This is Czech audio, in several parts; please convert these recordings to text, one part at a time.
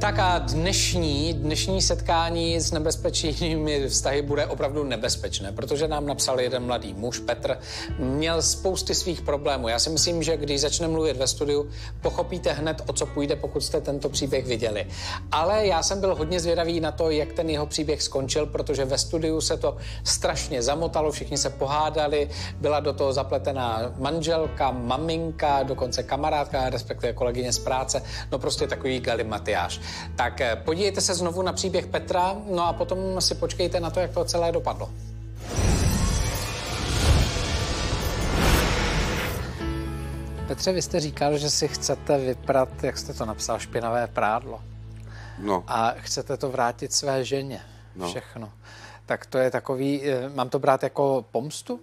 Tak a dnešní, dnešní setkání s nebezpečnými vztahy bude opravdu nebezpečné, protože nám napsal jeden mladý muž, Petr, měl spousty svých problémů. Já si myslím, že když začne mluvit ve studiu, pochopíte hned, o co půjde, pokud jste tento příběh viděli. Ale já jsem byl hodně zvědavý na to, jak ten jeho příběh skončil, protože ve studiu se to strašně zamotalo, všichni se pohádali, byla do toho zapletená manželka, maminka, dokonce kamarádka, respektive kolegyně z práce, no prostě takový galimatiáš. Tak eh, podívejte se znovu na příběh Petra, no a potom si počkejte na to, jak to celé dopadlo. Petře, vy jste říkal, že si chcete vyprat, jak jste to napsal, špinavé prádlo. No. A chcete to vrátit své ženě. No. Všechno. Tak to je takový, eh, mám to brát jako pomstu?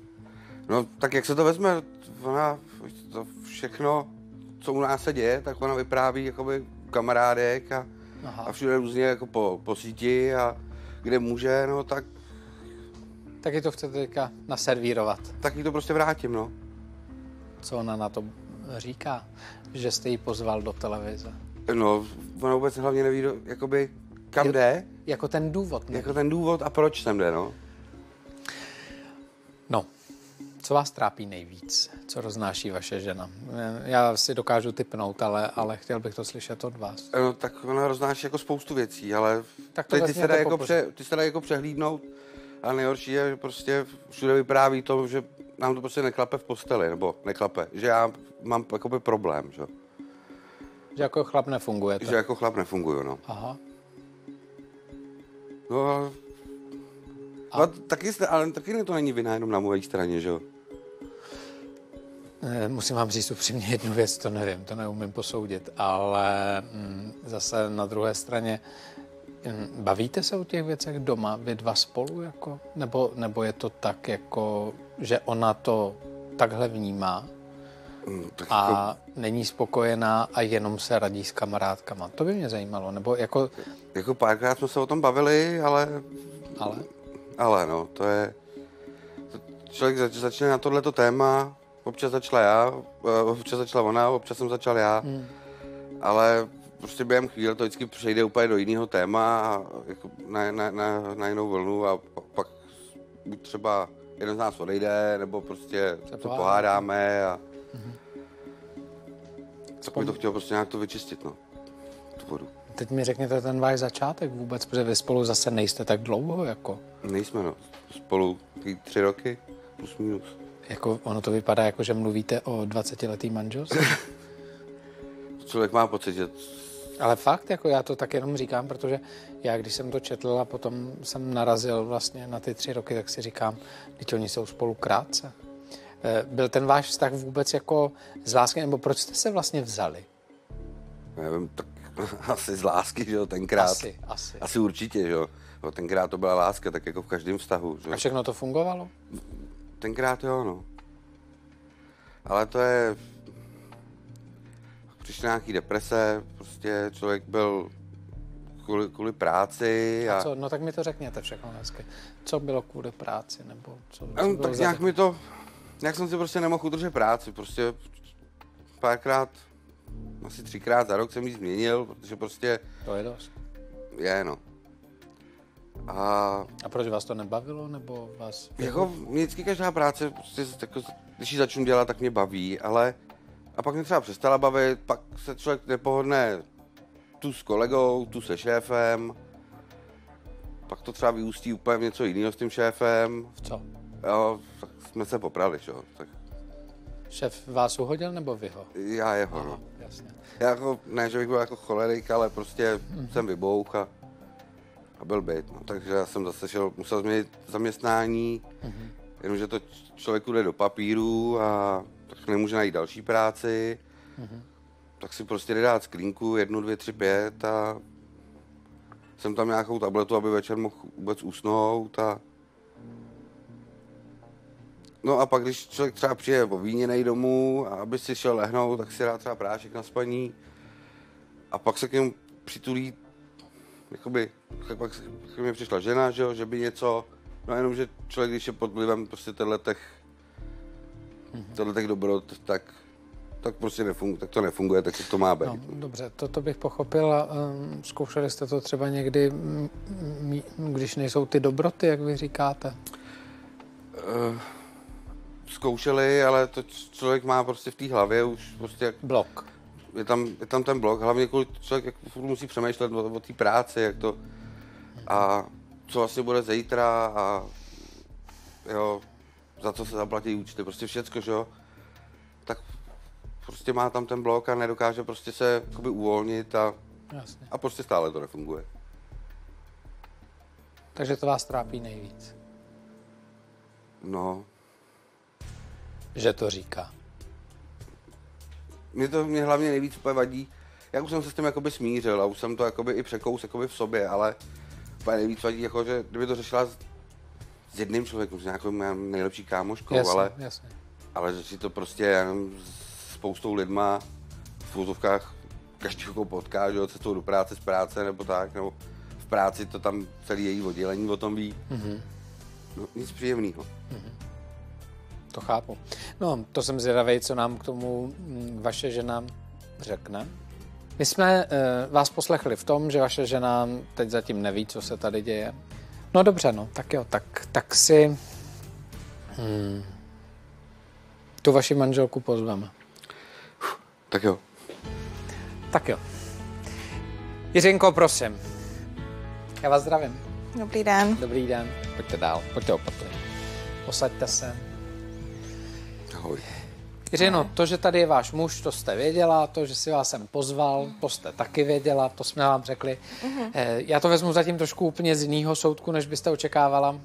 No, tak jak se to vezme, ona to všechno, co u nás se děje, tak ona vypráví jakoby kamarádek a Aha. a všude různě jako po, po síti a kde může, no tak... Taky to chcete teďka naservírovat. Taky to prostě vrátím, no. Co ona na to říká, že jste ji pozval do televize? No, ona vůbec hlavně neví, jakoby, kam jde. Jako ten důvod. Neví. Jako ten důvod a proč sem jde, no. No, co vás trápí nejvíc? Co roznáší vaše žena? Já si dokážu typnout, ale, ale chtěl bych to slyšet od vás. No, tak ona roznáší jako spoustu věcí, ale tak to ty, se dá jako pře, ty se dá jako přehlídnout. A nejhorší je, že prostě všude vypráví to, že nám to prostě neklape v posteli, nebo neklape, že já mám jakoby problém, že? Že jako chlap nefunguje. Že jako chlap nefunguju, no. Aha. No a... a... No, taky, ale taky to není vina jenom na mojí straně, že jo? Eh, musím vám říct upřímně jednu věc, to nevím, to neumím posoudit, ale mm, zase na druhé straně mm, bavíte se o těch věcech doma, vy dva spolu, jako? Nebo, nebo je to tak, jako, že ona to takhle vnímá mm, tak a jako... není spokojená a jenom se radí s kamarádkama. To by mě zajímalo, nebo jako... Jako párkrát jsme se o tom bavili, ale... Ale? Ale no, to je... Člověk začne na tohleto téma, občas začala já, eh, občas začala ona, občas jsem začal já, hmm. ale prostě během chvíle to vždycky přejde úplně do jiného téma a jako na, na, na, na jinou vlnu a pak buď třeba jeden z nás odejde, nebo prostě se to pohádáme a hmm. tak mi to chtělo prostě nějak to vyčistit, no, tu vodu. Teď mi řekněte ten váš začátek vůbec, protože vy spolu zase nejste tak dlouho, jako. Nejsme, no. Spolu tři roky, plus minus. Jako ono to vypadá jako, že mluvíte o 20-letý manželství? Člověk má pocit, že... Ale fakt, jako já to tak jenom říkám, protože já, když jsem to četl a potom jsem narazil vlastně na ty tři roky, tak si říkám, teď oni jsou spolu krátce. Eh, byl ten váš vztah vůbec jako z lásky, nebo proč jste se vlastně vzali? Nevím, tak asi z lásky, že jo, tenkrát. Asi, asi. Asi určitě, že jo. Tenkrát to byla láska, tak jako v každém vztahu. Že? A všechno to fungovalo? Tenkrát jo, no. Ale to je... Přišly nějaký deprese, prostě člověk byl kvůli, kvůli práci. A... a co, no tak mi to řekněte všechno hezky. Co bylo kvůli práci, nebo co, co no, Tak nějak mi to, nějak jsem si prostě nemohl udržet práci, prostě párkrát, asi třikrát za rok jsem ji změnil, protože prostě... To je dost. Je, no. A, a proč vás to nebavilo, nebo vás... Jako vždycky každá práce, prostě, jako, když ji začnu dělat, tak mě baví, ale a pak mě třeba přestala bavit, pak se člověk nepohodne tu s kolegou, tu se šéfem, pak to třeba vyústí úplně v něco jiného s tím šéfem. V co? Jo, tak jsme se poprali, jo. Tak... Šéf vás uhodil nebo vy ho? Já jeho, Aha, no. Jasně. Já jako, ne, že bych byl jako cholerik, ale prostě mm-hmm. jsem vybouch a a byl byt. No, takže já jsem zase šel, musel změnit zaměstnání, mm-hmm. jenomže to člověku jde do papíru a tak nemůže najít další práci. Mm-hmm. Tak si prostě jde dát sklínku, jednu, dvě, tři, pět a jsem tam nějakou tabletu, aby večer mohl vůbec usnout a No a pak, když člověk třeba přijde po víně domů a aby si šel lehnout, tak si dá třeba prášek na spaní a pak se k němu přitulí jakoby, pak, pak mi přišla žena, že, jo, že by něco, no jenom, že člověk, když je pod vlivem prostě těch, mm-hmm. těch dobrot, tak tak prostě nefunguje, tak to nefunguje, tak to má být. No, dobře, to, to bych pochopil. Um, zkoušeli jste to třeba někdy, když nejsou ty dobroty, jak vy říkáte? Uh, zkoušeli, ale to člověk má prostě v té hlavě už prostě jak... Blok. Je tam, je tam ten blok, hlavně kvůli člověk jak musí přemýšlet o, o té práci, jak to... A co vlastně bude zítra a jo, za co se zaplatí účty, prostě všecko, že jo. Tak prostě má tam ten blok a nedokáže prostě se jakoby uvolnit a, Jasně. a prostě stále to nefunguje. Takže to vás trápí nejvíc? No. Že to říká? Mě to mě hlavně nejvíc úplně vadí, jak už jsem se s tím jakoby smířil a už jsem to jakoby i překous jakoby v sobě, ale úplně nejvíc vadí, jako, že kdyby to řešila s, s jedným člověkem, s nějakou nejlepší kámoškou, jasně, ale, jasně. ale že si to prostě jenom spoustou lidma v úzovkách každého potká, že jo, cestou do práce, z práce nebo tak, nebo v práci to tam celý její oddělení o tom ví. Mm-hmm. No, nic příjemného. Mm-hmm. To chápu. No, to jsem zvědavý, co nám k tomu mm, vaše žena řekne. My jsme uh, vás poslechli v tom, že vaše žena teď zatím neví, co se tady děje. No dobře, no, tak jo, tak, tak si hmm, tu vaši manželku pozveme. Tak jo. Tak jo. Jiřinko, prosím. Já vás zdravím. Dobrý den. Dobrý den. Pojďte dál, pojďte opatřit. Posaďte se. Ahoj. Jiřino, to, že tady je váš muž, to jste věděla, to, že si vás sem pozval, to jste taky věděla, to jsme vám řekli. Uh-huh. Já to vezmu zatím trošku úplně z jiného soudku, než byste očekávala.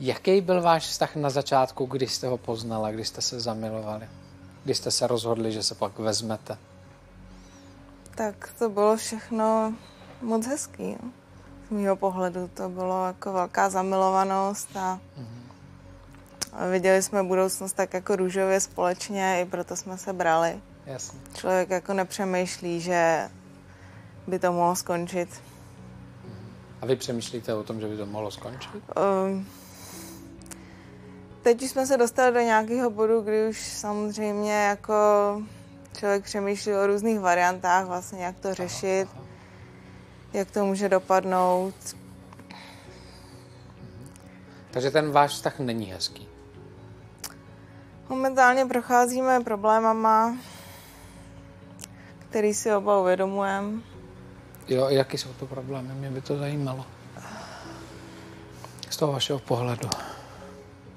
Jaký byl váš vztah na začátku, kdy jste ho poznala, kdy jste se zamilovali? Kdy jste se rozhodli, že se pak vezmete? Tak to bylo všechno moc hezký. Z mého pohledu to bylo jako velká zamilovanost a mm-hmm. Viděli jsme budoucnost tak jako růžově společně, i proto jsme se brali. Jasně. Člověk jako nepřemýšlí, že by to mohlo skončit. A vy přemýšlíte o tom, že by to mohlo skončit? Um, teď jsme se dostali do nějakého bodu, kdy už samozřejmě jako člověk přemýšlí o různých variantách, vlastně jak to řešit, aha, aha. jak to může dopadnout. Takže ten váš vztah není hezký? Momentálně procházíme problémama, který si oba uvědomujeme. Jo, jaký jsou to problémy? Mě by to zajímalo. Z toho vašeho pohledu.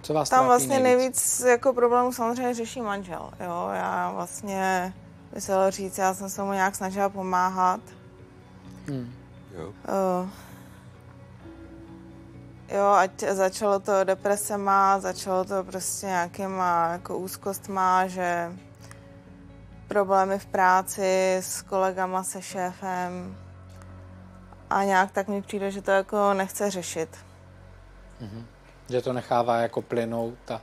Co vás Tam vlastně nejvíc? nejvíc jako problémů samozřejmě řeší manžel. Jo? Já vlastně, by se říct, já jsem se mu nějak snažila pomáhat. Hmm. Jo. Uh, jo, ať začalo to depresema, začalo to prostě nějakýma jako úzkostma, že problémy v práci s kolegama, se šéfem a nějak tak mi přijde, že to jako nechce řešit. Mm-hmm. Že to nechává jako plynout a...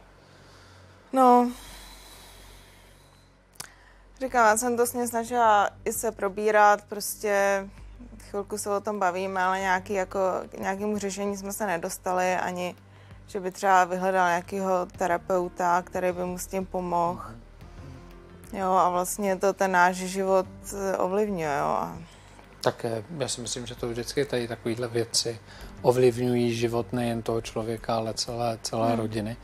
No, říkám, já jsem to s ním snažila i se probírat, prostě chvilku se o tom bavíme, ale nějaký, jako, nějakému řešení jsme se nedostali, ani že by třeba vyhledal nějakého terapeuta, který by mu s tím pomohl. Jo, a vlastně to ten náš život ovlivňuje, jo. Tak já si myslím, že to vždycky tady takovéhle věci ovlivňují život nejen toho člověka, ale celé, celé hmm. rodiny.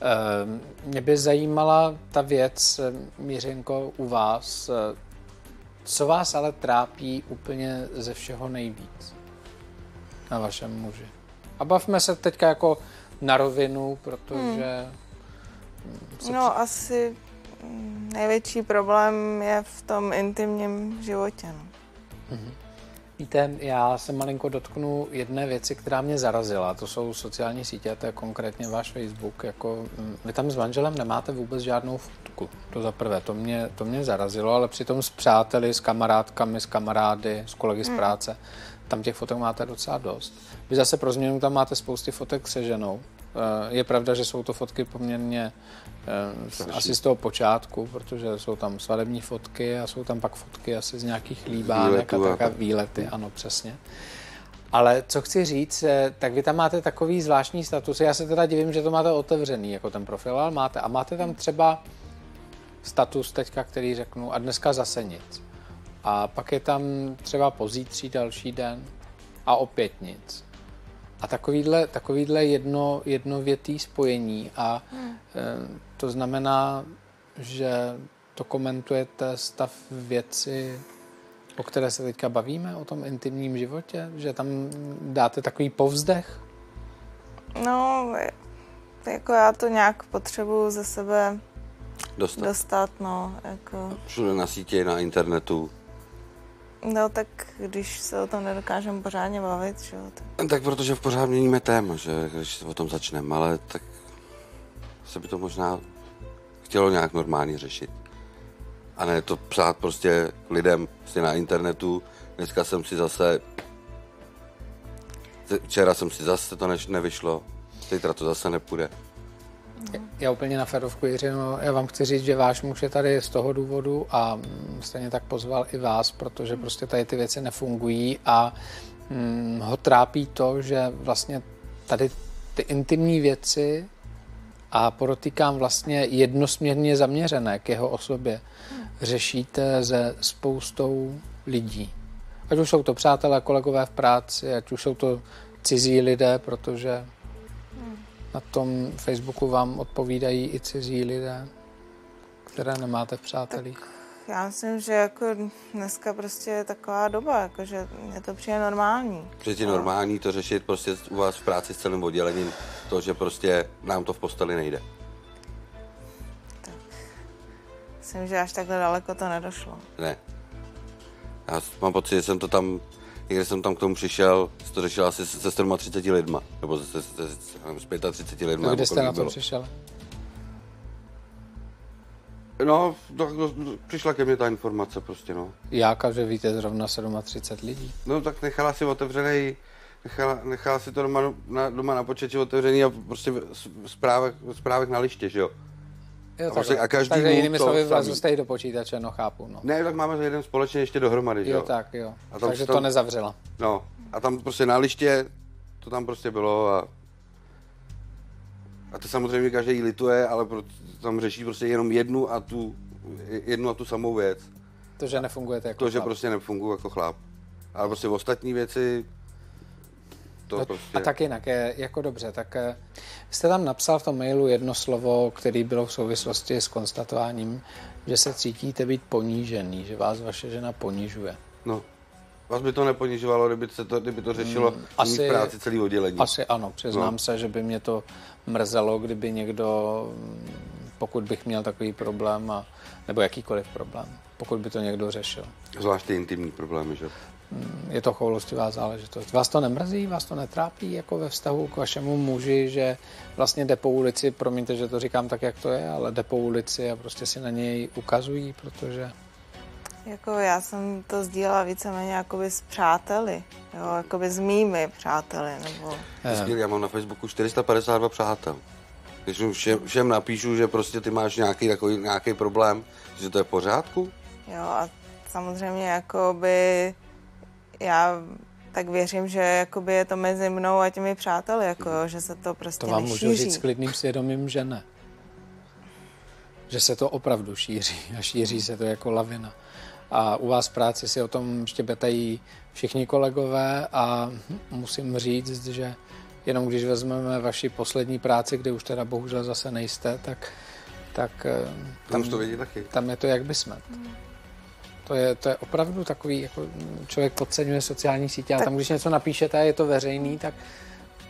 Ehm, mě by zajímala ta věc, Mířenko, u vás. Co vás ale trápí úplně ze všeho nejvíc na vašem muži? A bavme se teďka jako na rovinu, protože... Hmm. No, asi největší problém je v tom intimním životě. No. Mm-hmm. Víte, já se malinko dotknu jedné věci, která mě zarazila. To jsou sociální sítě, a to je konkrétně váš Facebook. Jako, mm, vy tam s manželem nemáte vůbec žádnou fotku. To za prvé, to mě, to mě zarazilo, ale přitom s přáteli, s kamarádkami, s kamarády, s kolegy z hmm. práce, tam těch fotek máte docela dost. Vy zase pro změnu tam máte spousty fotek se ženou. Eh, je pravda, že jsou to fotky poměrně eh, asi z toho počátku, protože jsou tam svadební fotky a jsou tam pak fotky asi z nějakých líbánek a takové výlety, ano, přesně. Ale co chci říct, eh, tak vy tam máte takový zvláštní status. Já se teda divím, že to máte otevřený, jako ten profil, ale máte. A máte tam třeba status teďka, který řeknu a dneska zase nic. A pak je tam třeba pozítří další den a opět nic. A takovýhle, takovýhle jedno, jednovětý spojení a hmm. e, to znamená, že to komentujete stav věci, o které se teďka bavíme, o tom intimním životě, že tam dáte takový povzdech? No, jako já to nějak potřebuju ze sebe Dostat. dostat, no, jako... Všude na sítě, na internetu. No tak když se o tom nedokážeme pořádně bavit, že jo, tak... Tak protože v pořád měníme téma, že když o tom začneme, ale tak se by to možná chtělo nějak normálně řešit. A ne to psát prostě lidem prostě na internetu. Dneska jsem si zase, včera jsem si zase to než nevyšlo, zítra to zase nepůjde. Já úplně na ferovku, Jiřino, já vám chci říct, že váš muž je tady z toho důvodu a stejně tak pozval i vás, protože prostě tady ty věci nefungují a hm, ho trápí to, že vlastně tady ty intimní věci a podotýkám vlastně jednosměrně zaměřené k jeho osobě, řešíte se spoustou lidí. Ať už jsou to přátelé, kolegové v práci, ať už jsou to cizí lidé, protože na tom Facebooku vám odpovídají i cizí lidé, které nemáte v přátelích. Tak já myslím, že jako dneska prostě je taková doba, jako že je to přijde normální. No. normální to řešit prostě u vás v práci s celým oddělením, to, že prostě nám to v posteli nejde. Tak. Myslím, že až takhle daleko to nedošlo. Ne. Já mám pocit, že jsem to tam Někde jsem tam k tomu přišel, to řešil asi se, se 37 lidma, nebo se, se, se, se 35 lidma. A kde jste na to přišel? No, no, no, přišla ke mně ta informace prostě, no. Jak, že víte zrovna 37 lidí? No tak nechala si otevřený, nechala, nechala si to doma na, doma na počítači otevřený a prostě v zprávech, v zprávech na liště, že jo. Jo, a, prostě, a každý takže jinými slovy vlezl do počítače, no chápu. No. Ne, tak máme jeden společně ještě dohromady, jo? Jo, tak jo. A tam takže tam, to nezavřela. No, a tam prostě na liště, to tam prostě bylo a a to samozřejmě každý lituje, ale tam řeší prostě jenom jednu a tu, jednu a tu samou věc. To, že nefungujete jako To, chlap. že prostě nefunguji jako chlap. Ale prostě ostatní věci to no, prostě... A tak jinak, je, jako dobře, tak eh, jste tam napsal v tom mailu jedno slovo, který bylo v souvislosti s konstatováním, že se cítíte být ponížený, že vás vaše žena ponižuje. No, Vás by to neponižovalo, kdyby, se to, kdyby to řešilo hmm, asi, práci celý oddělení? Asi ano, přiznám no. se, že by mě to mrzelo, kdyby někdo, pokud bych měl takový problém, a, nebo jakýkoliv problém, pokud by to někdo řešil. Zvlášť ty intimní problémy, že? Hmm, je to choulostivá záležitost. Vás to nemrzí, vás to netrápí jako ve vztahu k vašemu muži, že vlastně jde po ulici, promiňte, že to říkám tak, jak to je, ale jde po ulici a prostě si na něj ukazují, protože jako já jsem to sdílela víceméně jakoby s přáteli, jo, jakoby s mými přáteli, nebo... Já, já mám na Facebooku 452 přátel. Když všem, všem napíšu, že prostě ty máš nějaký takový, nějaký problém, že to je v pořádku? Jo a samozřejmě jakoby já tak věřím, že jakoby je to mezi mnou a těmi přáteli, jako, hmm. že se to prostě To vám nešíří. můžu říct s klidným svědomím, že ne. Že se to opravdu šíří a šíří se to jako lavina a u vás v práci si o tom štěbetají všichni kolegové a musím říct, že jenom když vezmeme vaši poslední práci, kde už teda bohužel zase nejste, tak, tak eh, tam, to vidí taky. tam je to jak by jsme. To je, to je opravdu takový, jako člověk podceňuje sociální sítě, ale tam, když něco napíšete a je to veřejný, tak,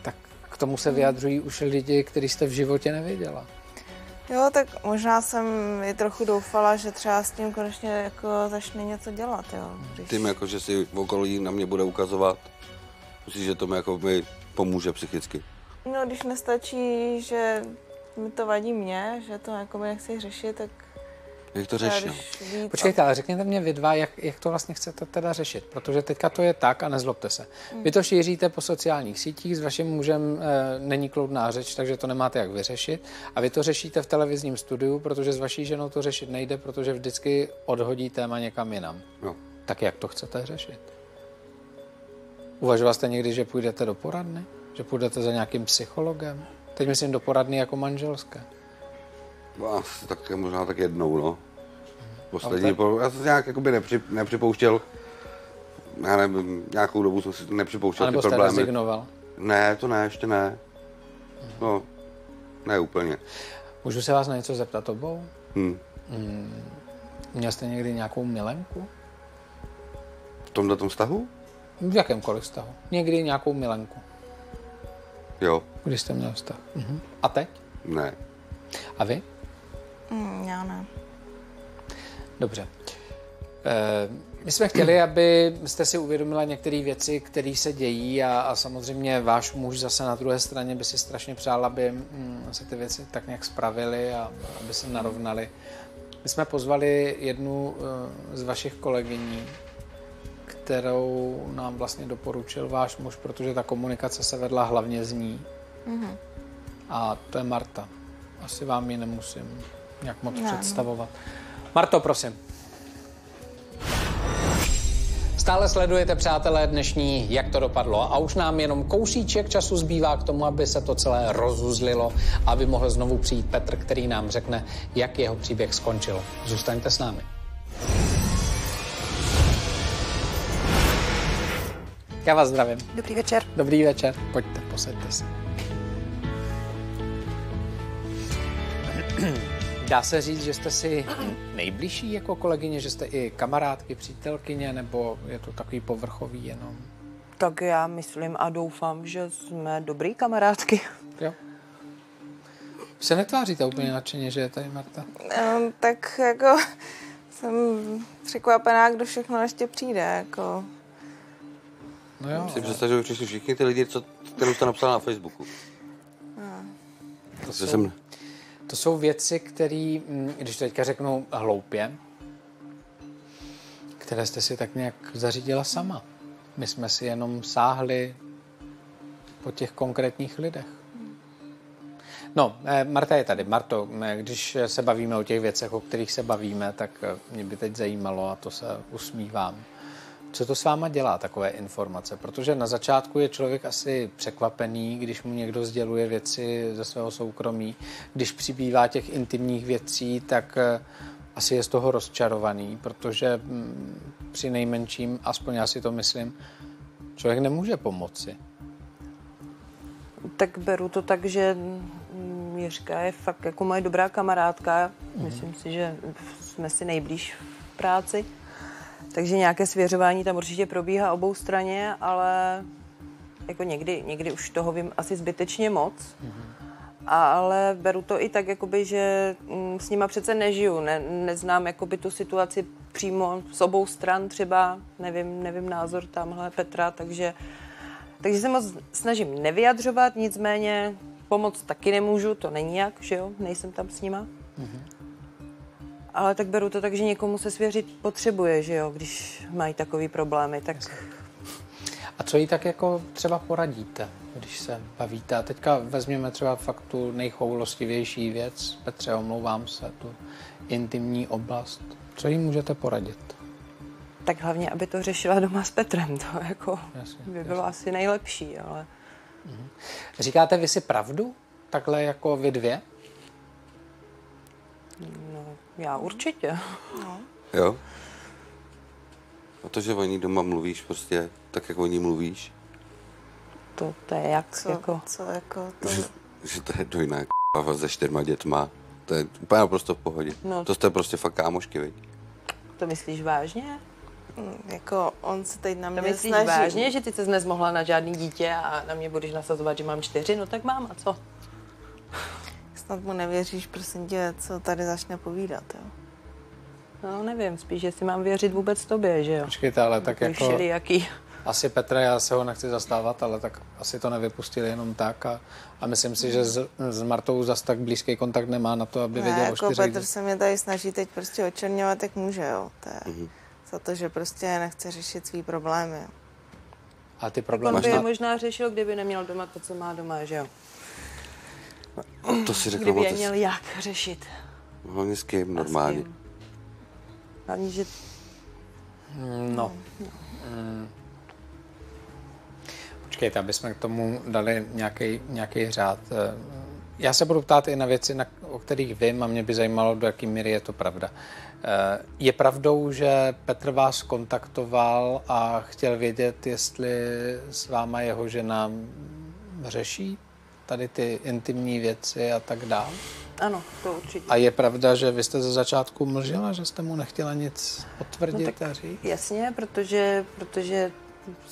tak k tomu se vyjadřují už lidi, který jste v životě nevěděla. Jo, tak možná jsem i trochu doufala, že třeba s tím konečně jako začne něco dělat, jo. Když... Tím jako, že si v okolí na mě bude ukazovat, myslíš, že to mi jako mi pomůže psychicky? No, když nestačí, že mi to vadí mě, že to jako nechci řešit, tak jak to řešil? Počkejte, ale řekněte mě vy dva, jak, jak to vlastně chcete teda řešit, protože teďka to je tak a nezlobte se. Vy to šíříte po sociálních sítích, s vaším mužem e, není kloudná řeč, takže to nemáte jak vyřešit. A vy to řešíte v televizním studiu, protože s vaší ženou to řešit nejde, protože vždycky odhodí téma někam jinam. No. Tak jak to chcete řešit? Uvažoval jste někdy, že půjdete do poradny? Že půjdete za nějakým psychologem? Teď myslím do poradny jako manželské. Asi tak možná tak jednou, no. Poslední, po, já jsem se nějak jakoby nepři, nepřipouštěl, já nevím, nějakou dobu jsem si nepřipouštěl ty jste problémy. rezignoval? Ne, to ne, ještě ne. No, ne úplně. Můžu se vás na něco zeptat obou? Hm. Měl jste někdy nějakou milenku? V tomhle tom vztahu? V jakémkoliv vztahu. Někdy nějakou milenku. Jo, Když jste měl vztah. Mhm. A teď? ne. A vy? Mm, já ne. Dobře. Eh, My jsme chtěli, aby jste si uvědomila některé věci, které se dějí a, a samozřejmě váš muž zase na druhé straně by si strašně přál, aby mm, se ty věci tak nějak spravily a aby se narovnaly. My jsme pozvali jednu eh, z vašich kolegyní, kterou nám vlastně doporučil váš muž, protože ta komunikace se vedla hlavně z ní. A to je Marta. Asi vám ji nemusím nějak moc Ne, no. představovat. Marto, prosím. Stále sledujete, přátelé, dnešní Jak to dopadlo a už nám jenom kousíček času zbývá k tomu, aby se to celé rozuzlilo a aby mohl znovu přijít Petr, který nám řekne, jak jeho příběh skončil. Zůstaňte s námi. Já vás zdravím. Dobrý večer. Dobrý večer. Pojďte, posaďte se. Dá se říct, že jste si nejbližší jako kolegyně, že jste i kamarádky, přítelkyně, nebo je to takový povrchový jenom? Tak já myslím a doufám, že jsme dobrý kamarádky. Jo? Se netváříte úplně nadšeně, že je tady Marta. Um, tak jako jsem překvapená, kdo všechno ještě přijde. Jako. No jo, Si představ, že by přišli všichni ty lidi, co, kterou jste napsal na Facebooku. To jsem, to jsou věci, které, když to teďka řeknu hloupě, které jste si tak nějak zařídila sama. My jsme si jenom sáhli po těch konkrétních lidech. No, eh, Marta je tady. Marto, eh, když se bavíme o těch věcech, o kterých se bavíme, tak eh, mě by teď zajímalo, a to se usmívám, co to s váma dělá, takové informace? Protože na začátku je člověk asi překvapený, když mu někdo sděluje věci ze svého soukromí. Když přibývá těch intimních věcí, tak eh, asi je z toho rozčarovaný, protože mm, při nejmenším, aspoň já si to myslím, člověk nemůže pomoci. Tak beru to tak, že mm, Jiřka je fakt jako moje dobrá kamarádka. Myslím si, že jsme si nejblíž v práci. Takže nějaké svěřování tam určitě probíhá obou straně, ale jako někdy, někdy už toho vím asi zbytečně moc. Ale beru to i tak, jakoby, že mm, s nima přece nežiju, ne, neznám jakoby, tu situaci přímo z obou stran třeba, nevím, nevím názor tamhle Petra, takže, takže se moc snažím nevyjadřovat, nicméně pomoc taky nemůžu, to není jak, že jo, nejsem tam s nima. Ale tak beru to tak, že někomu se svěřit potřebuje, že jo, když mají takový problémy, tak A co jí tak jako třeba poradíte, když se bavíte? A teďka vezměme třeba fakt tu nejchoulostivější věc, Petře, omlouvám se, tu intimní oblast. Co jí můžete poradit? tak hlavně, aby to řešila doma s Petrem, to jako Jasně, by bylo asi nejlepší, ale Říkáte vy si pravdu? Takhle jako vy dvě? no, já určitě. jo? A to, že o ní doma mluvíš prostě tak, jak o ní mluvíš, To, to je jak, Co, jako, co jako to... že, že to je dojná k***a se čtyřma dětma, to je úplně naprosto v pohodě. No. To jste prostě fakt kámošky, viď? to myslíš vážně? mm, Jako on se teď na To mě myslíš snaží. vážně, že ty se nezmohla na žádný dítě a na mě budeš nasazovat, že mám čtyři? No tak mám, a co? Snad mu nevěříš, prosím tě, co tady začne povídat, jo. No nevím, spíš, jestli mám věřit vůbec tobě, že jo? Počkejte, ale tak Takový jako... všelijaký. Asi Petra, já se ho nechci zastávat, ale tak asi to nevypustili jenom tak a, a myslím si, že s, s Martou zas tak blízký kontakt nemá na to, aby Ne, věděl o jako čtyřech. Petr se mě tady snaží teď prostě očerňovat, jak může, jo. To je za to, že prostě nechce řešit svý problémy. A ty On problémy by je možná řešil, kdyby neměl doma to, co má doma, že jo? To si řekl Kdyby je měl jak řešit. Hlavně s kým, s normálně. kým? Hlavně, že No. Mm. Počkejte, aby jsme k tomu dali nějaký, nějaký řád. Eh, Já se budu ptát i na věci, na, o kterých vím a mě by zajímalo, do jaký míry je to pravda. Eh, je pravdou, že Petr vás kontaktoval a chtěl vědět, jestli s váma jeho žena řeší tady ty intimní věci a tak dále? Ano, to určitě. A je pravda, že vy jste ze začátku mlžila, že jste mu nechtěla nic potvrdit No tak a říct? Jasně, protože, protože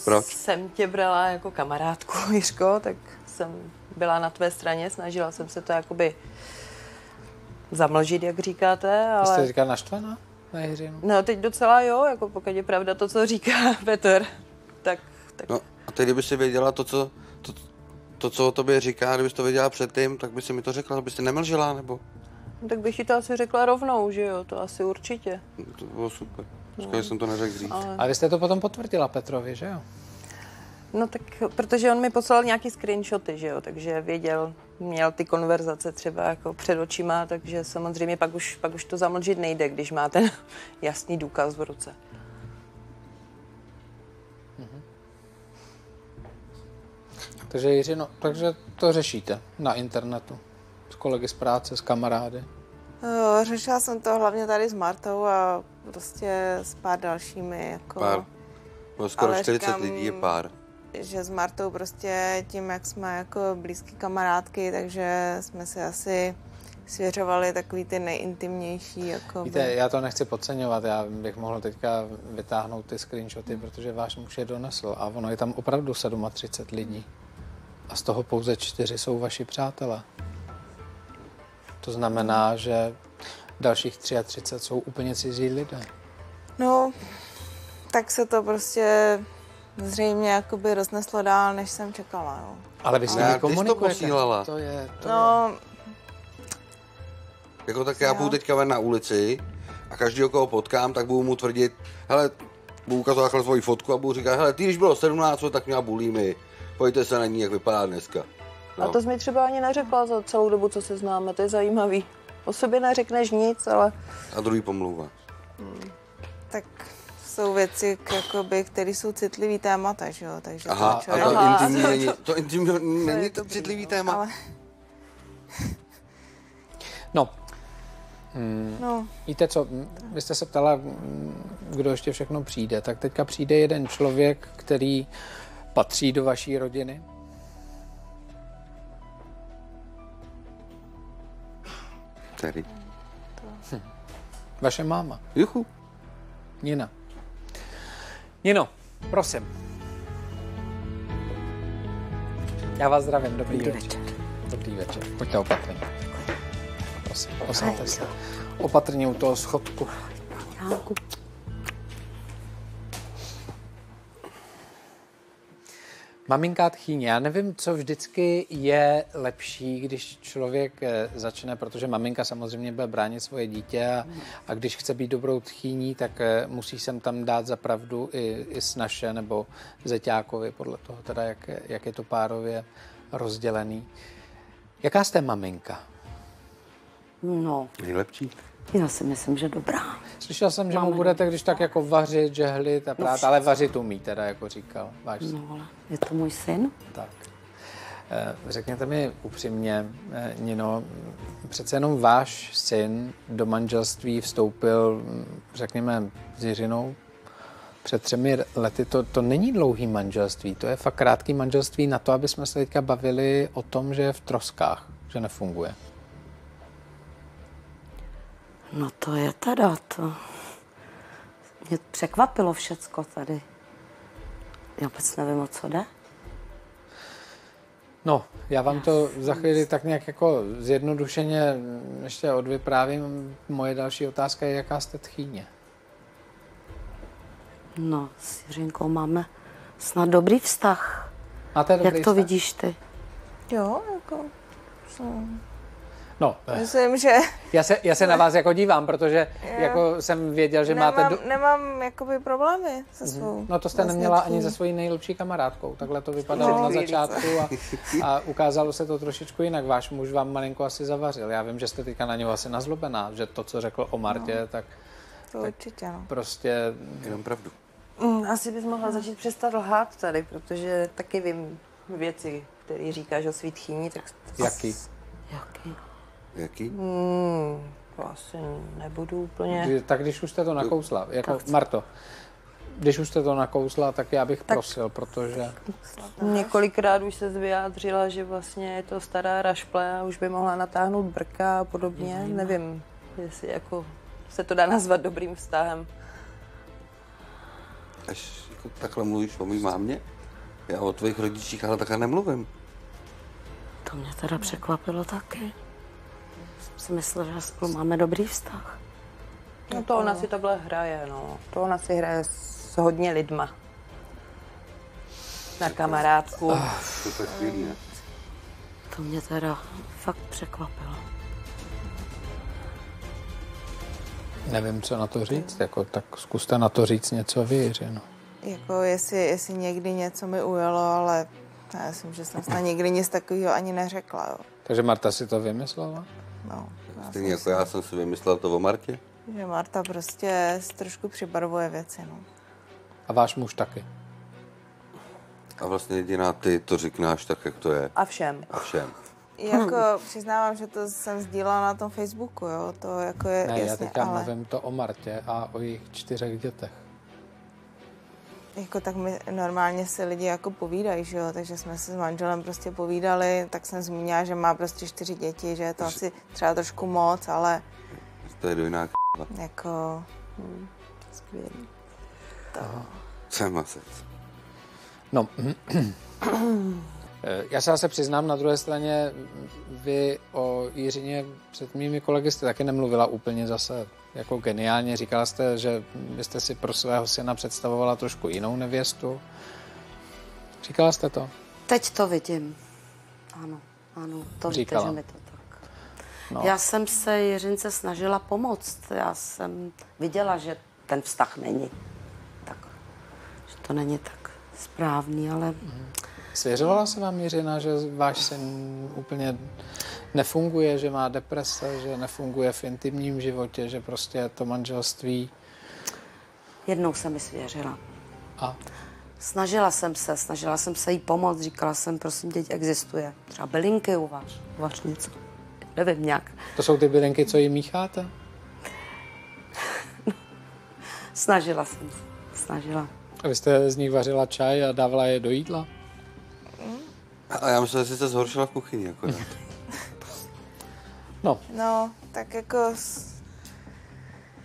Proč? jsem tě brala jako kamarádku, Jiřko, tak jsem byla na tvé straně, snažila jsem se to jakoby zamlžit, jak říkáte, Ale... Jste říkal naštvaná na Jiřinu? No teď docela jo, jako pokud je pravda to, co říká Petr, tak, tak No a teď, kdyby si věděla to, co, to, to, co o tobě říká, kdybys to věděla předtím, tak by si mi to řekla, aby si nemlžela, nebo? tak bych ti to asi řekla rovnou, že jo, to asi určitě. To bylo super. Škoda, že jsem to neřekl dřív. Ale... A vy jste to potom potvrdila Petrovi, že jo? No tak, protože on mi poslal nějaký screenshoty, že jo, takže věděl, měl ty konverzace třeba jako před očima, takže samozřejmě pak už, pak už to zamlžit nejde, když má ten jasný důkaz v ruce. Takže Jiřino, takže to řešíte na internetu. S kolegy z práce, s kamarády. Jo, řešila jsem to hlavně tady s Martou a prostě s pár dalšími. Jako, Pár. No skoro Ale 40 říkám- lidí je pár. Že s Martou prostě tím, jak jsme jako blízký kamarádky, takže jsme si asi svěřovali takový ty nejintimnější. Jako Víte, já to nechci podceňovat, já bych mohl teďka vytáhnout ty screenshoty, protože váš muž je donesl a ono je tam opravdu 37 lidí. A z toho pouze čtyři jsou vaši přátelé. To znamená, že dalších 33 jsou úplně cizí lidé. No, tak se to prostě zřejmě jakoby rozneslo dál, než jsem čekala. No, Ale vy s nimi jsi to posílala. To je, to je. no Jako tak já Jo. budu teďka ven na ulici a každý, koho potkám, tak budu mu tvrdit, hele, budu ukazovat svoji fotku a budu říkat, hele, ty když bylo 17, tak měla bulími, pojďte se na ní, jak vypadá dneska. A to jsi mi třeba ani neřekla za celou dobu, co se známe, to je zajímavý. O sobě neřekneš nic, ale A druhý pomlouva. tak jsou věci, jakoby, které jsou citlivý témata, že jo, takže to Aha, a člověk... to Aha. intimní není, to intimní není to dobrý, citlivý no, téma. Ale, No, no, víte co, vy jste se ptala, kdo ještě všechno přijde. Tak teďka přijde jeden člověk, který patří do vaší rodiny. Tedy. Vaše máma, Juchu. Nina. Nino, prosím. Já vás zdravím, dobrý, Dobrý večer. večer. Dobrý večer, pojďte opatrně. Prosím, posaďte se. Opatrně u toho schodku. Jánku, Maminka tchýně, já nevím, co vždycky je lepší, když člověk eh, začne, protože maminka samozřejmě bude bránit svoje dítě a, a když chce být dobrou tchýní, tak eh, musí sem tam dát za pravdu i, i s naše nebo zeťákovi, podle toho teda, jak, je- jak je to párově rozdělený. Jaká jste maminka? no, Nejlepší. Já si myslím, že dobrá. Slyšel jsem, že mu Máme budete když tak jako vařit, žehlit a prát, ale vařit umí teda, jako říkal váš No, ale je to můj syn? Tak. Eh, Řekněte mi upřímně, eh, Nino, přece jenom váš syn do manželství vstoupil, mm, řekněme, s Jiřinou před třemi lety. To, to není dlouhý manželství, to je fakt krátký manželství na to, aby jsme se teďka bavili o tom, že je v troskách, že nefunguje. No to je teda to. Mě překvapilo všecko tady. Já vůbec nevím, o co jde. No, já vám to za chvíli tak nějak jako zjednodušeně ještě odvyprávím. Moje další otázka je, jaká jste tchýně? No, s Jiřinkou máme snad dobrý vztah. Máte dobrý Jak to vztah? vidíš ty? jo, jako, jsem- No, myslím, že Já se, já se na vás jako dívám, protože jako jsem věděl, že máte... nemám, Do... nemám jakoby problémy se svou. No to jste vlastně neměla ani se svojí nejlepší kamarádkou. Takhle to vypadalo No. na začátku a, a ukázalo se to trošičku jinak. Váš muž vám malinko asi zavařil. Já vím, že jste teďka na něho asi nazlobená, že to, co řekl o Martě, No. tak To určitě, no. prostě... Jenom pravdu. mm, asi bys mohla začít přestat lhát tady, protože taky vím věci, které říkáš o svých tchýní, tak Jaký? Jaký? Jaký? Hmm, to asi nebudu úplně... Kdy- Tak když už jste to nakousla, jako Marto, když už jste to nakousla, tak já bych prosil, protože Několikrát už se vyjádřila, že vlastně je to stará rašple a už by mohla natáhnout brka a podobně. Nevím, jestli jako se to dá nazvat dobrým vztahem. Až jako takhle mluvíš o mý mámě? Já o tvých rodičích ale takhle nemluvím. To mě teda překvapilo taky. Jsem si myslela, že spolu máme dobrý vztah. No to ona si takhle hraje, no. To ona si hraje s hodně lidma. Na kamarádku. To je chvíli, ne? To mě teda fakt překvapilo. nevím, co na to říct, jako, tak zkuste na to říct něco vy, Jiřino. Jako jestli, jestli někdy něco mi ujelo, ale já myslím, že jsem snad nikdy nic takového ani neřekla. Jo. Takže Marta si to vymyslela? No, já Stejně jako já jsem si vymyslel to o Martě. že Marta prostě trošku přibarvuje věci. No. A váš muž taky. A vlastně jediná ty to říknáš tak, jak to je. A všem. A všem. Jako přiznávám, že to jsem sdílela na tom Facebooku, jo. To jako je Ne, já jasně, teďka ale mluvím to o Martě a o jejich čtyřech dětech. Jako tak my normálně si lidi jako povídají, že jo. Takže jsme se s manželem prostě povídali, tak jsem zmínila, že má prostě čtyři děti, že je to asi třeba trošku moc, ale To je dojná k***. jako Skvělý. Jsem masec. No, Eh, já se zase přiznám, na druhé straně vy o Jiřině před mými kolegy jste taky nemluvila úplně zase jako geniálně. Říkala jste, že byste si pro svého syna představovala trošku jinou nevěstu. Říkala jste to? Teď to vidím. Ano, ano, to Říkala. víte, že mi to tak. No. Já jsem se Jiřince snažila pomoct. Já jsem viděla, že ten vztah není tak, že to není tak správný, ale Svěřovala se vám Jiřina, že váš syn úplně nefunguje, že má deprese, že nefunguje v intimním životě, že prostě to manželství jednou se mi svěřila. a Snažila jsem se, snažila jsem se jí pomoct, říkala jsem, prosím, teď existuje. Třeba bylinky uvař, uvař něco. Nevím, nějak. to jsou ty bylinky, co jim mícháte? Snažila jsem se, snažila. A vy jste z nich vařila čaj a dávala je do jídla? A já myslím, že jsi se zhoršila v kuchyni. Akorát. No, No, tak jako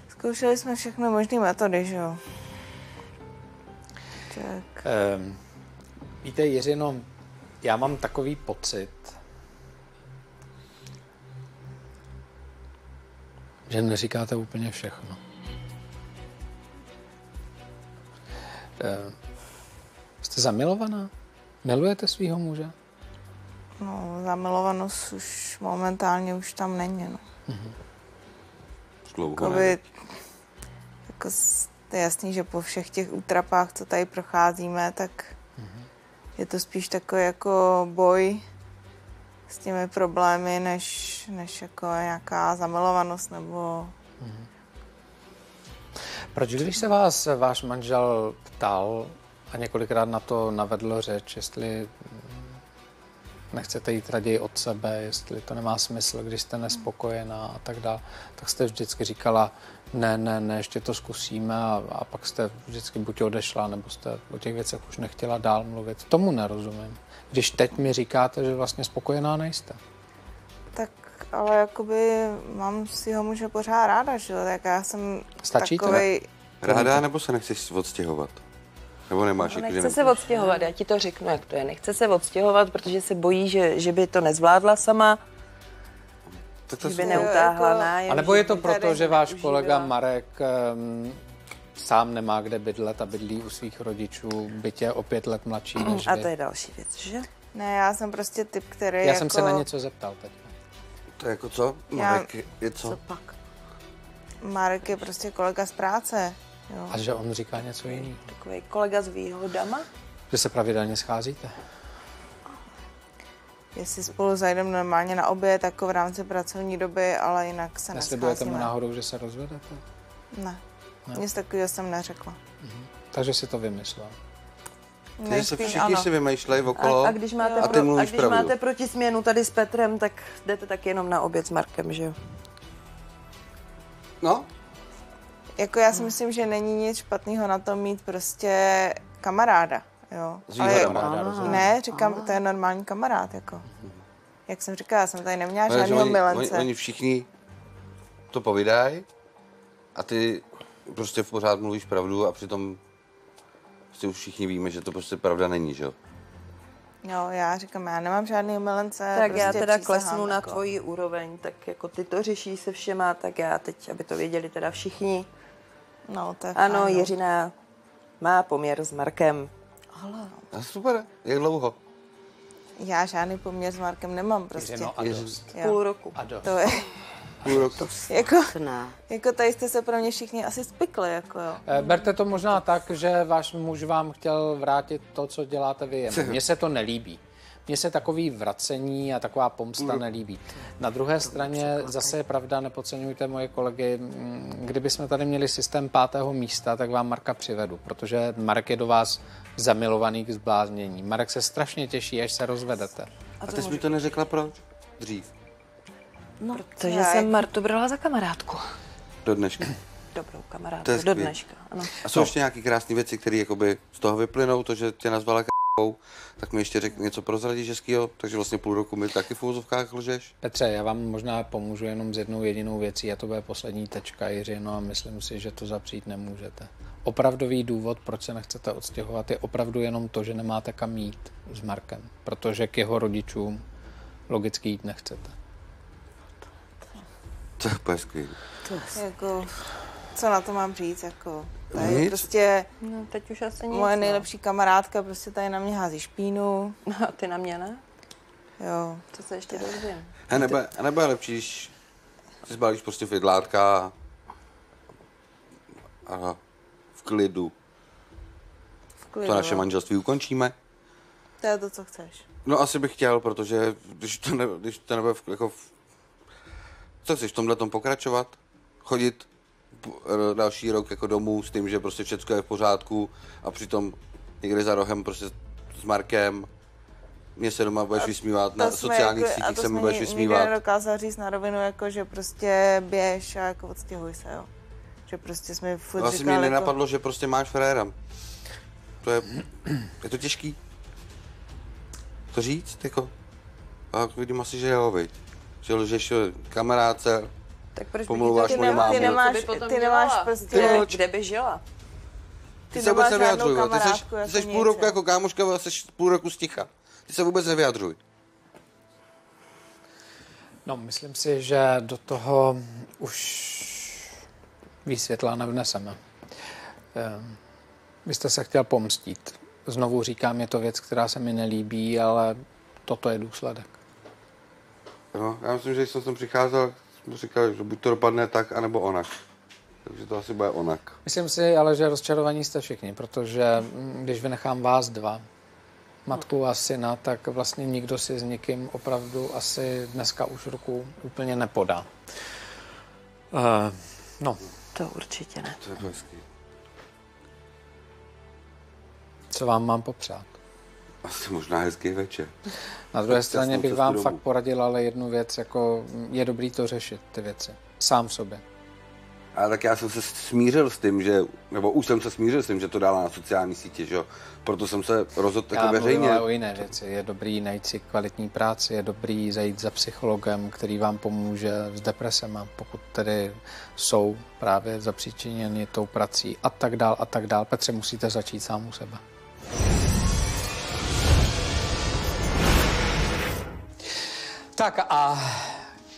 zkoušeli jsme všechno možné metody, že jo. Tak, Um, víte, Jiřino, já mám takový pocit, že neříkáte úplně všechno. Um, jste zamilovaná? Milujete svého muže? No, zamilovanost už momentálně už tam není, no. Dlouho Jakoby, jako to je jasný, že po všech těch útrapách, co tady procházíme, tak je to spíš takový jako boj s těmi problémy, než, než jako nějaká zamilovanost nebo Proč, když se vás váš manžel ptal a několikrát na to navedl řeč, jestli nechcete jít raději od sebe, jestli to nemá smysl, když jste nespokojená a tak dále, tak jste vždycky říkala, ne, ne, ne, ještě to zkusíme a, a pak jste vždycky buď odešla, nebo jste o těch věcech už nechtěla dál mluvit. Tomu nerozumím. Když teď mi říkáte, že vlastně spokojená nejste. Tak ale jakoby mám si ho muže pořád ráda, že jo, tak já jsem Stačí to? takovej, Ráda, nebo se nechceš odstěhovat? Nebo nemáš No, nechce se odstěhovat, já ti to řeknu, jak to je. Nechce se odstěhovat, protože se bojí, že, že by to nezvládla sama, to že by jsou- neutáhla jako- nájem. A nebo je to proto, že váš kolega Marek um, sám nemá kde bydlet a bydlí u svých rodičů, bytě o pět let mladší než A to je další věc, že? ne, já jsem prostě typ, který Já jako, jsem se na něco zeptal teď. To je jako co? Já- Marek je- je Co co? pak? Marek je prostě kolega z práce, jo. A že on říká něco jiného. Takový kolega s výhodama. Že se pravidelně scházíte. Jestli spolu zajdeme normálně na oběd, jako v rámci pracovní doby, ale jinak se Neslibujete mu náhodou, že se rozvedete? Ne, nic takového jsem neřekla. Takže si to vymyslel. Ty se všichni ano. si vymýšlejí okolo A, a když máte, a ty pro, a když pravdu. máte protisměnu tady s Petrem, tak jdete tak jenom na oběd s Markem, že jo? No, Jako já si myslím, že není nic špatného na tom mít prostě kamaráda, jo. s Ale- výhodama. Ne, říkám, to je normální kamarád, jako. Jak jsem říkala, já jsem tady neměla že žádného oni, milence. oni, oni všichni to povídají a ty prostě v pořád mluvíš pravdu a přitom prostě už všichni víme, že to prostě pravda není, že jo? Jo, já říkám, já nemám žádný milence. Tak prostě já teda klesnu na jako. tvoji úroveň, tak jako ty to řešíš se všema, tak já teď, aby to věděli teda všichni. No, to je Ano, fajn, no. Jiřina má poměr s Markem. A super, jak dlouho? Já žádný poměr s Markem nemám prostě. Jiřino, a dost. Jo. Půl roku. A dost. To je, Půl roku. jako, jako tady jste se pro mě všichni asi spikli, jako jo. Eh, Berte to možná tak, že váš muž vám chtěl vrátit to, co děláte vy. Mně se to nelíbí. Mně se takový vracení a taková pomsta nelíbí. Na druhé straně zase je pravda, nepodceňujte moje kolegy, mm, kdyby jsme tady měli systém pátého místa, tak vám Marka přivedu, protože Marek je do vás zamilovaný k zbláznění. Marek se strašně těší, až se rozvedete. A ty jsi mi to neřekla proč? Dřív. Protože Já jsem Martu brala za kamarádku. Do dneška. Dobrou kamarádku, do dneška. Ano. A jsou ještě nějaké krásné věci, které jakoby z toho vyplynou, to, že tě nazvala tak mi ještě řekl něco prozradíš hezkýho, takže vlastně půl roku mi taky v úzovkách lžeš. Petře, já vám možná pomůžu jenom s jednou jedinou věcí a to bude poslední tečka, Jiřino, a myslím si, že to zapřít nemůžete. Opravdový důvod, proč se nechcete odstěhovat, je opravdu jenom to, že nemáte kam jít s Markem, protože k jeho rodičům logicky jít nechcete. To je skvělý. Jako, co na to mám říct, jako. To je Nic. prostě No, teď už asi nic. moje no. nejlepší kamarádka, prostě tady na mě hází špínu, No, a ty na mě ne? jo. To se ještě dozvím. A nebo, a nebo je lepší, když si zbalíš prostě fidlátka a v klidu V klidu, to naše jo. manželství ukončíme. To je to, co chceš. No asi bych chtěl, protože když to, ne, když to nebude v- jako v, co chceš v tomhle tom pokračovat? Chodit další rok jako domů s tím, že prostě všechno je v pořádku a přitom někde za rohem prostě s Markem mě se doma budeš vysmívat, na To sociálních jako, a sítích to se mi budeš ni- nikdy vysmívat. nedokázal říct na rovinu, jako, že prostě běž a jako odstěhuj se, jo. Že prostě jsme furt Vlastně mě jako, nenapadlo, že prostě máš fréra. To je, je to těžký. To říct, jako. A vidím asi, že jo, viď. Že lžeš kamarádce, Tak proč Pomlouváš bych to mámu. nemohla? Ty nemáš- by potom ty nemáš prostě- Kde- Proč? Kde by žila? Ty, Ty se vůbec nemáš nevyjadřuj, ty jsi, ty jako jsi půl nic, roku jako kámoška jsi půl roku sticha. Ty se vůbec nevyjadřuj. No, myslím si, že do toho už víc světla nevneseme. Ehm, Vy jste se chtěl pomstít. Znovu říkám, je to věc, která se mi nelíbí, ale toto je důsledek. Jo, já myslím, že když jsem sem přicházel, jsme říkali, že buď to dopadne tak, anebo onak. Takže to asi bude onak. Myslím si ale, že rozčarovaní jste všichni, protože mm, když vynechám vás dva, matku a syna, tak vlastně nikdo si s nikým opravdu asi dneska už ruku úplně nepodá. Uh, no, To určitě ne. To je hezký. co vám mám popřát? Asi možná hezký večer. Na druhé Tak straně bych vám fakt poradil ale jednu věc, jako je dobrý to řešit, ty věci. Sám sobě. Ale tak já jsem se smířil s tím, že, nebo už jsem se smířil s tím, že to dala na sociální sítě, že jo. Proto jsem se rozhodl Já jako veřejně. ale o jiné věci. Je dobrý najít si kvalitní práci, je dobrý zajít za psychologem, který vám pomůže s depresema, pokud tedy jsou právě zapříčiněny tou prací a tak dál a tak dál. Petře, musíte začít sám u sebe. Tak a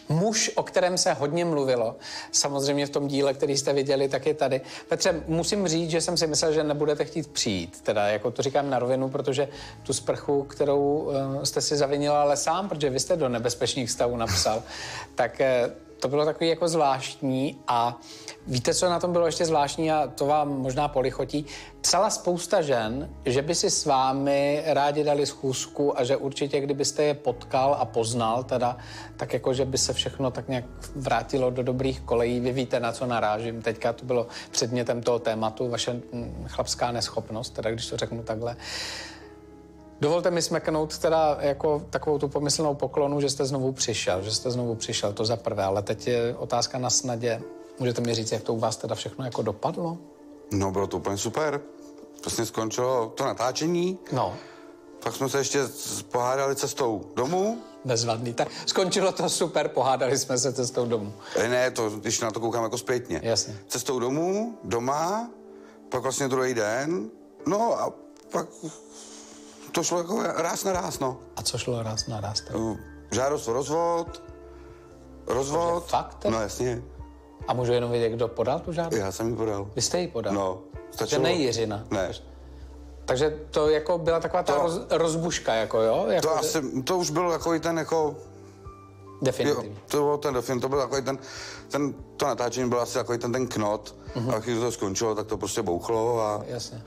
muž, o kterém se hodně mluvilo, samozřejmě v tom díle, který jste viděli, tak je tady. Petře, musím říct, že jsem si myslel, že nebudete chtít přijít. Teda jako to říkám na rovinu, protože tu sprchu, kterou uh, jste si zavinila ale sám, protože vy jste do nebezpečných stavů napsal, tak uh, to bylo takový jako zvláštní a víte, co na tom bylo ještě zvláštní a to vám možná polichotí. Psala spousta žen, že by si s vámi rádi dali schůzku a že určitě, kdybyste je potkal a poznal teda, tak jako, že by se všechno tak nějak vrátilo do dobrých kolejí. Vy víte, na co narážím. Teďka to bylo předmětem toho tématu, vaše mm, chlapská neschopnost, teda když to řeknu takhle. Dovolte mi smeknout teda jako takovou tu pomyslnou poklonu, že jste znovu přišel, že jste znovu přišel, to za prvé, ale teď je otázka na snadě. Můžete mi říct, jak to u vás teda všechno jako dopadlo? No, bylo to úplně super. Vlastně skončilo to natáčení. No, Pak jsme se ještě pohádali cestou domů. bezvadný. Tak skončilo to super, pohádali jsme se cestou domů. E, Ne, to, když na to koukám jako zpětně. Jasně. Cestou domů, doma, pak vlastně druhý den, no a pak to šlo jako ráz na ráz, no. A co šlo raz na raz? teda? Žádost o rozvod, rozvod. Takže fakt? No jasně, A můžu jenom vědět, kdo podal tu žádost? já jsem ji podal. Vy jste ji podal? No, stačilo. ne Jiřina? Ne. Takže to jako byla taková ta To- roz, rozbuška, jako jo? Jako, To, asi, to už byl takový ten jako, jo, Definitivní. to byl ten film, to byl takový ten, ten, to natáčení byl asi takový ten, ten knot. Mhm. A když to skončilo, tak to prostě bouchlo a, Jasně.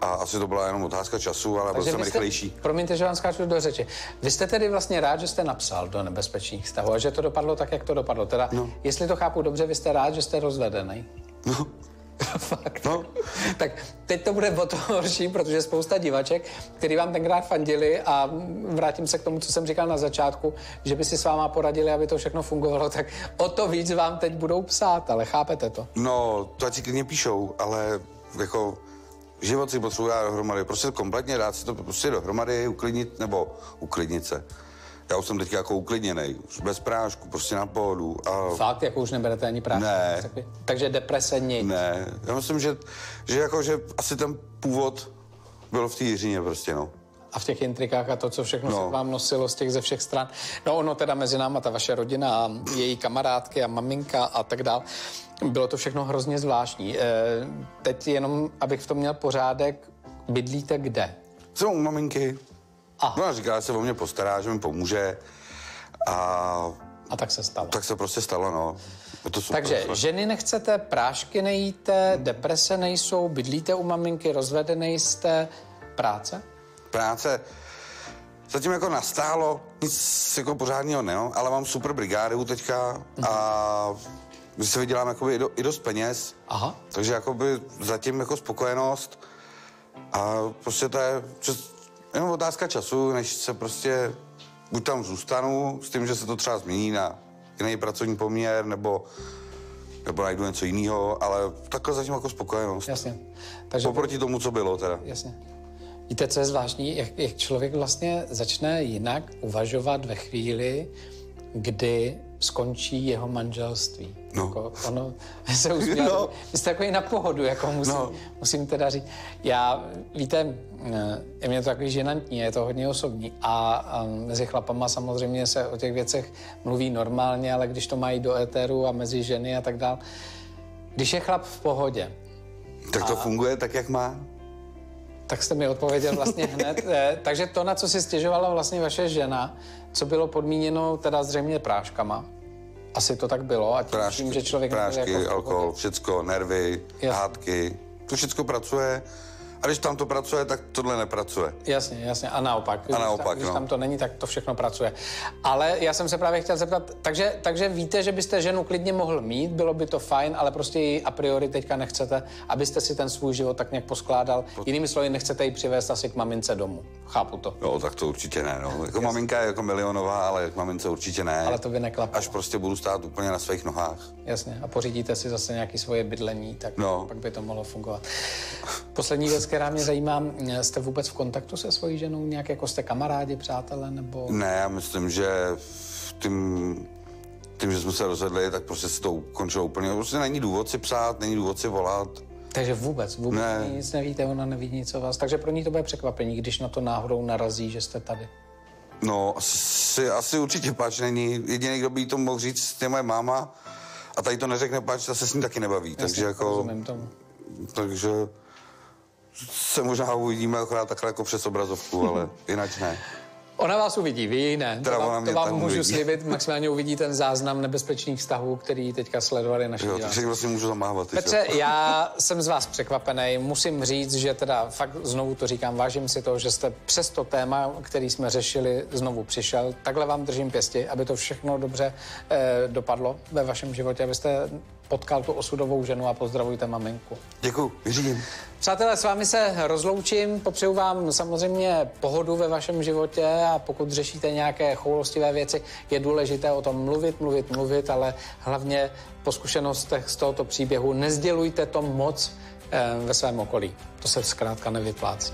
A asi to byla jenom otázka času, ale byl jsem vy rychlejší. Promiňte, že vám skáču do řeči. Vy jste tedy vlastně rád, že jste napsal do nebezpečných vztahů a že to dopadlo tak, jak to dopadlo. Teda, no. jestli to chápu dobře, vy jste rád, že jste rozvedený. No, Fakt. no. Tak teď to bude o to horší, protože spousta divaček, který vám tenkrát fandili a vrátím se k tomu, co jsem říkal na začátku, že by si s váma poradili, aby to všechno fungovalo, tak o to víc vám teď budou psát, ale chápete to? No, to ať si klidně píšou, ale jako život si potřebuji dát dohromady. Prostě kompletně dát si to prostě dohromady, uklidnit, nebo uklidnit se. Já už jsem teď jako uklidněný, už bez prášku, prostě na pohodu. A Fakt, jako už neberete ani práci? Ne. Takže deprese nic. ne, já myslím, že, že jako, že asi ten původ byl v té Jiřině prostě, no. A v těch intrikách a to, co všechno no. Se vám nosilo z těch ze všech stran. No ono teda mezi náma, ta vaše rodina a její kamarádky a maminka a tak dál. Bylo to všechno hrozně zvláštní. E, teď jenom, abych v tom měl pořádek, bydlíte kde? Jsem u maminky. Aha. Ona říká, že se o mě postará, že mi pomůže. A A tak se stalo. tak se prostě stalo, no. Je to super. Takže ženy nechcete, prášky nejíte, deprese nejsou, bydlíte u maminky, rozvedený jste, práce? práce zatím jako nastálo, nic jako pořádného ne, no, ale mám super brigádu teďka a my se vydělám jakoby i, do, i dost peněz, Aha. takže jakoby zatím jako spokojenost a prostě to je čas, jenom otázka času, než se prostě buď tam zůstanu s tím, že se to třeba změní na jiný pracovní poměr, nebo nebo najdu něco jiného, ale takhle zatím jako spokojenost. Jasně. Takže Oproti tomu, co bylo teda. Jasně. Víte, co je zvláštní? Jak, jak člověk vlastně začne jinak uvažovat ve chvíli, kdy skončí jeho manželství. No. Jako ono se usmívá. No. Vy jste takový na pohodu, jako musím, No. musím teda říct. Já, víte, eh, je mě to takový ženantní, je to hodně osobní a, a mezi chlapama samozřejmě se o těch věcech mluví normálně, ale když to mají do éteru a mezi ženy a tak dál. Když je chlap v pohodě, Tak to funguje tak, jak má? tak jste mi odpověděl vlastně hned. Eh, Takže to, na co si stěžovala vlastně vaše žena, co bylo podmíněno teda zřejmě práškama, asi to tak bylo a tím, prášky, tím že člověk prášky jako alkohol, všecko, nervy, Jasně. hádky. To všecko pracuje. A když tam to pracuje, tak tohle nepracuje. Jasně, jasně. A naopak. Když, naopak, tam, když no. tam to není, tak to všechno pracuje. Ale já jsem se právě chtěl zeptat, takže, takže víte, že byste ženu klidně mohl mít, bylo by to fajn, ale prostě ji a priori teďka nechcete, abyste si ten svůj život tak nějak poskládal. Jinými slovy, nechcete ji přivést asi k mamince domů. Chápu to. Jo, tak to určitě ne. No. Jako maminka je jako milionová, ale k mamince určitě ne. Ale to by neklaplo. Až prostě budu stát úplně na svých nohách. Jasně, a pořídíte si zase nějaké svoje bydlení, tak No. pak by to mohlo fungovat. Poslední věc, která mě zajímá, jste vůbec v kontaktu se svojí ženou nějak, jako jste kamarádi, přátelé, nebo... Ne, já myslím, že v tím, tím, že jsme se rozvedli, tak prostě se to ukončilo úplně. Prostě není důvod si psát, není důvod si volat. Takže vůbec, vůbec Ne. nic nevíte, ona neví nic o vás. Takže pro ní to bude překvapení, když na to náhodou narazí, že jste tady. No, asi, asi určitě páč není. Jediný, kdo by jí to mohl říct, je moje máma. A tady to neřekne páč, ta se s ním taky nebaví. takže Jasně, jako, Rozumím tomu. takže se možná uvidíme akorát takhle jako přes obrazovku, ale jinak ne. Ona vás uvidí, vy ne. Teda to vám, to vám můžu uvidí. slibit, maximálně uvidí ten záznam nebezpečných vztahů, který teďka sledovali naši Jo, takže vlastně můžu zamávat. Petře, čo? já jsem z vás překvapený. Musím říct, že teda fakt znovu to říkám, vážím si toho, že jste přes to téma, který jsme řešili, znovu přišel. Takhle vám držím pěsti, aby to všechno dobře eh, dopadlo ve vašem životě, abyste potkal tu osudovou ženu a pozdravujte maminku. Děkuju, vyřídím. Přátelé, s vámi se rozloučím, popřeju vám samozřejmě pohodu ve vašem životě a pokud řešíte nějaké choulostivé věci, je důležité o tom mluvit, mluvit, mluvit, ale hlavně po zkušenostech z tohoto příběhu nezdělujte to moc eh, ve svém okolí. To se zkrátka nevyplácí.